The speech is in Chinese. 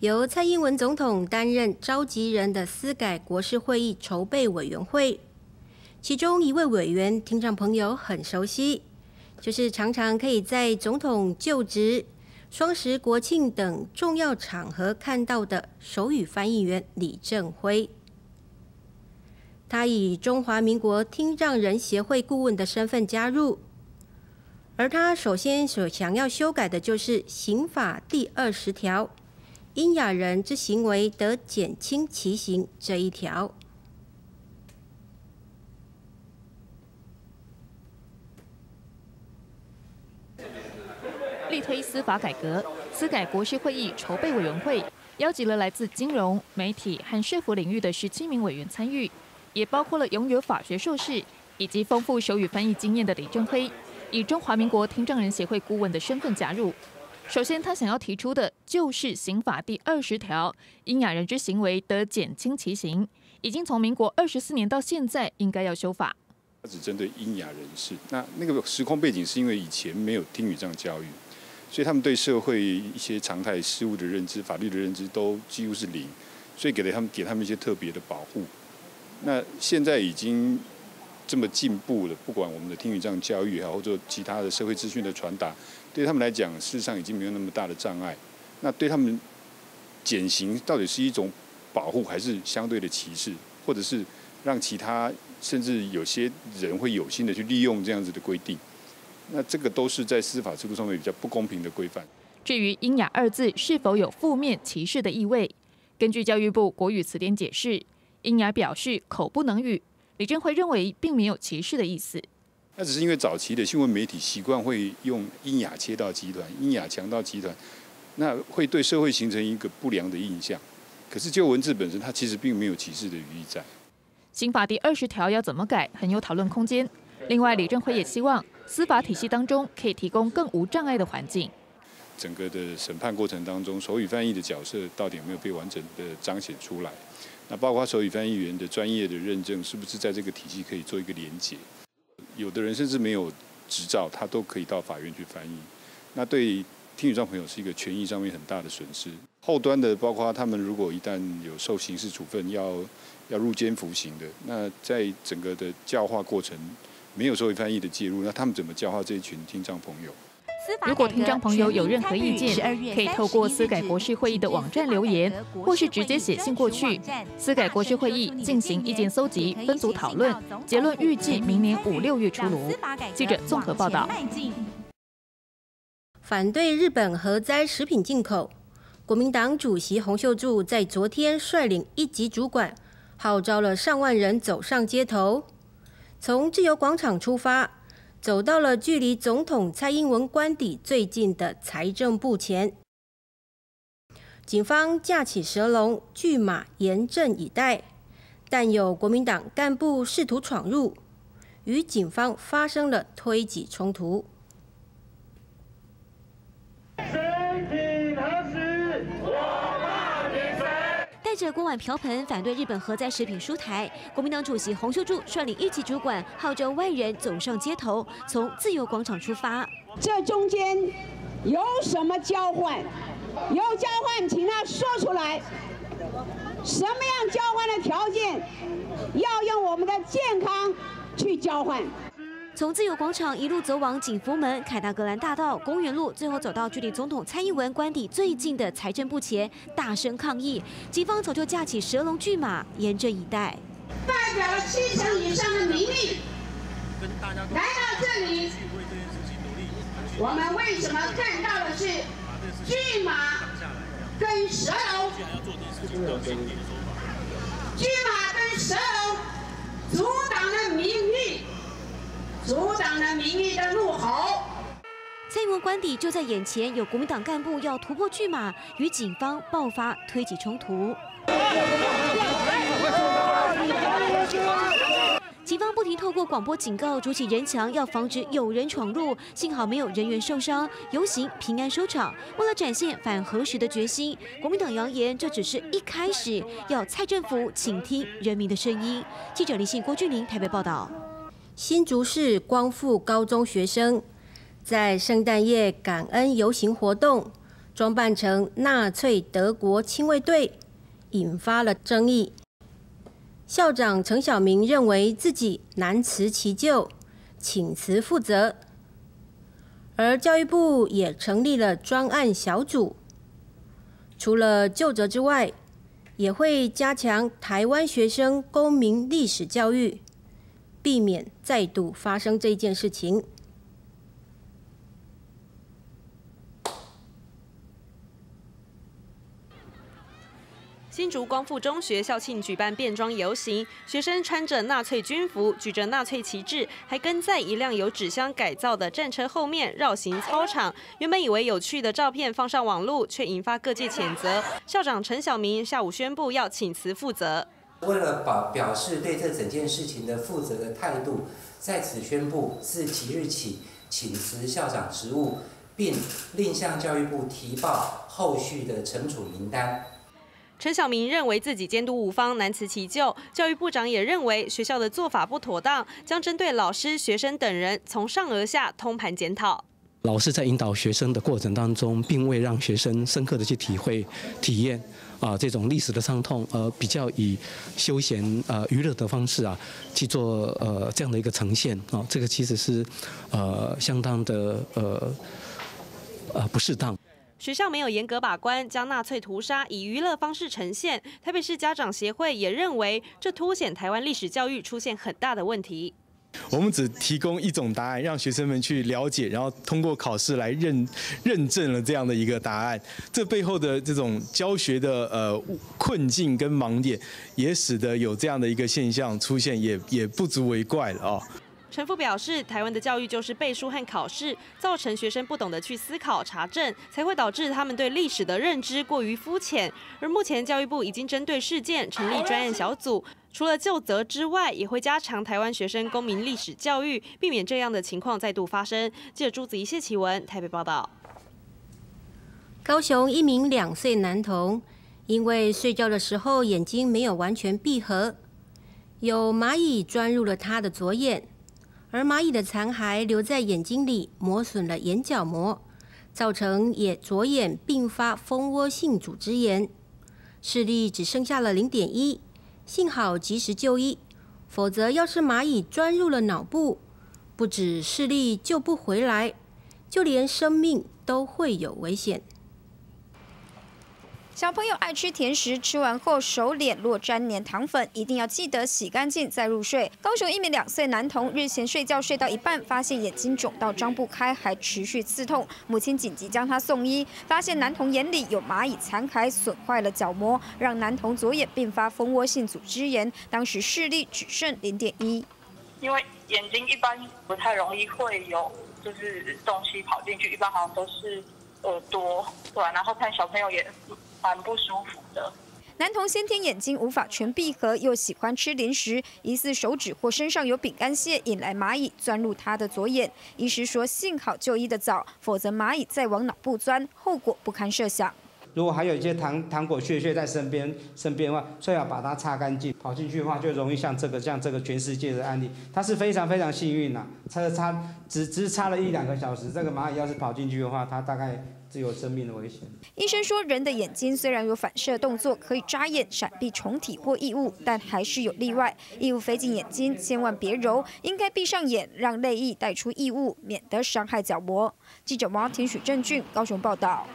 由蔡英文总统担任召集人的司改国事会议筹备委员会，其中一位委员，听障朋友很熟悉，就是常常可以在总统就职、双十国庆等重要场合看到的手语翻译员李正辉。他以中华民国听障人协会顾问的身份加入，而他首先所想要修改的就是刑法第二十条。因雅人之行为得减轻其刑这一条，力推司法改革，司改国事会议筹备委员会邀集了来自金融、媒体和社服领域的十七名委员参与，也包括了拥有法学硕士以及丰富手语翻译经验的李正辉，以中华民国听障人协会顾问的身份加入。首先，他想要提出的就是刑法第二十条，因哑人之行为得减轻其刑，已经从民国二十四年到现在，应该要修法。他只针对因哑人士，那那个时空背景是因为以前没有听语障教育，所以他们对社会一些常态事物的认知、法律的认知都几乎是零，所以给了他们给他们一些特别的保护。那现在已经这么进步了，不管我们的听语障教育也好，或者其他的社会资讯的传达。对他们来讲，事实上已经没有那么大的障碍。那对他们减刑到底是一种保护，还是相对的歧视，或者是让其他甚至有些人会有心的去利用这样子的规定？那这个都是在司法制度上面比较不公平的规范。至于“英雅”二字是否有负面歧视的意味，根据教育部国语词典解释，“英雅”表示口不能语。李正辉认为并没有歧视的意思。那只是因为早期的新闻媒体习惯会用英雅切到集团、英雅强到集团，那会对社会形成一个不良的印象。可是就文字本身，它其实并没有歧视的语义在。刑法第二十条要怎么改，很有讨论空间。另外，李正辉也希望司法体系当中可以提供更无障碍的环境。整个的审判过程当中，手语翻译的角色到底有没有被完整的彰显出来？那包括手语翻译员的专业的认证，是不是在这个体系可以做一个连结？有的人甚至没有执照，他都可以到法院去翻译。那对听语障朋友是一个权益上面很大的损失。后端的包括他们如果一旦有受刑事处分要要入监服刑的，那在整个的教化过程没有社会翻译的介入，那他们怎么教化这一群听障朋友？如果听众朋友有任何意见，可以透过司改国事会议的网站留言，或是直接写信过去。司改国事会议进行意见搜集，分组讨论，结论预计明年五六月出炉。记者综合报道。反对日本核灾食品进口，国民党主席洪秀柱在昨天率领一级主管，号召了上万人走上街头，从自由广场出发。走到了距离总统蔡英文官邸最近的财政部前，警方架起蛇龙巨马严阵以待，但有国民党干部试图闯入，与警方发生了推挤冲突。锅碗瓢盆反对日本核灾食品出台，国民党主席洪秀柱率领一级主管号召万人走上街头，从自由广场出发。这中间有什么交换？有交换，请他说出来。什么样交换的条件？要用我们的健康去交换。从自由广场一路走往景福门、凯达格兰大道、公园路，最后走到距离总统蔡英文官邸最近的财政部前，大声抗议。警方早就架起蛇龙巨马，严阵以待。代表了七成以上的民意来到这里，我们为什么看到的是巨马跟蛇龙？巨马跟蛇龙阻挡了民阻挡了民意的怒吼。蔡英文官邸就在眼前，有国民党干部要突破巨马，与警方爆发推挤冲突。警方不停透过广播警告，筑起人墙，要防止有人闯入。幸好没有人员受伤，游行平安收场。为了展现反核时的决心，国民党扬言这只是一开始，要蔡政府倾听人民的声音。记者李信、郭俊霖台北报道。新竹市光复高中学生在圣诞夜感恩游行活动，装扮成纳粹德国亲卫队，引发了争议。校长陈晓明认为自己难辞其咎，请辞负责。而教育部也成立了专案小组，除了就责之外，也会加强台湾学生公民历史教育，避免再度发生这件事情。新竹光复中学校庆举办变装游行，学生穿着纳粹军服，举着纳粹旗帜，还跟在一辆由纸箱改造的战车后面绕行操场。原本以为有趣的照片放上网络，却引发各界谴责。校长陈晓明下午宣布要请辞负责。为了表表示对这整件事情的负责的态度，在此宣布自即日起请辞校长职务，并另向教育部提报后续的惩处名单。陈晓明认为自己监督无方，难辞其咎。教育部长也认为学校的做法不妥当，将针对老师、学生等人从上而下通盘检讨。老师在引导学生的过程当中，并未让学生深刻的去体会、体验啊这种历史的伤痛，而比较以休闲呃娱乐的方式啊去做呃这样的一个呈现啊，这个其实是呃相当的呃呃不适当。学校没有严格把关，将纳粹屠杀以娱乐方式呈现。台北市家长协会也认为，这凸显台湾历史教育出现很大的问题。我们只提供一种答案，让学生们去了解，然后通过考试来认认证了这样的一个答案。这背后的这种教学的呃困境跟盲点，也使得有这样的一个现象出现，也也不足为怪了啊。陈父表示，台湾的教育就是背书和考试，造成学生不懂得去思考、查证，才会导致他们对历史的认知过于肤浅。而目前教育部已经针对事件成立专案小组，除了就责之外，也会加强台湾学生公民历史教育，避免这样的情况再度发生。记者朱子怡、谢启文台北报道。高雄一名两岁男童，因为睡觉的时候眼睛没有完全闭合，有蚂蚁钻入了他的左眼。而蚂蚁的残骸留在眼睛里，磨损了眼角膜，造成眼左眼并发蜂窝性组织炎，视力只剩下了零点一。幸好及时就医，否则要是蚂蚁钻入了脑部，不止视力救不回来，就连生命都会有危险。小朋友爱吃甜食，吃完后手脸若沾黏糖粉，一定要记得洗干净再入睡。高雄一名两岁男童日前睡觉睡到一半，发现眼睛肿到张不开，还持续刺痛，母亲紧急将他送医，发现男童眼里有蚂蚁残骸损坏了角膜，让男童左眼并发蜂窝性组织炎，当时视力只剩零点一。因为眼睛一般不太容易会有就是东西跑进去，一般好像都是耳朵，对，然后看小朋友也。蛮不舒服的。男童先天眼睛无法全闭合，又喜欢吃零食，疑似手指或身上有饼干屑，引来蚂蚁钻入他的左眼。医师说，幸好就医的早，否则蚂蚁再往脑部钻，后果不堪设想。如果还有一些糖糖果屑屑在身边身边的话，最好把它擦干净。跑进去的话，就容易像这个像这个全世界的案例，他是非常非常幸运呐。擦擦只只擦了一两个小时，这个蚂蚁要是跑进去的话，它大概。只有生命的危险。医生说，人的眼睛虽然有反射动作，可以眨眼闪避虫体或异物，但还是有例外。异物飞进眼睛，千万别揉，应该闭上眼，让泪液带出异物，免得伤害角膜。记者王庭许正俊高雄报道。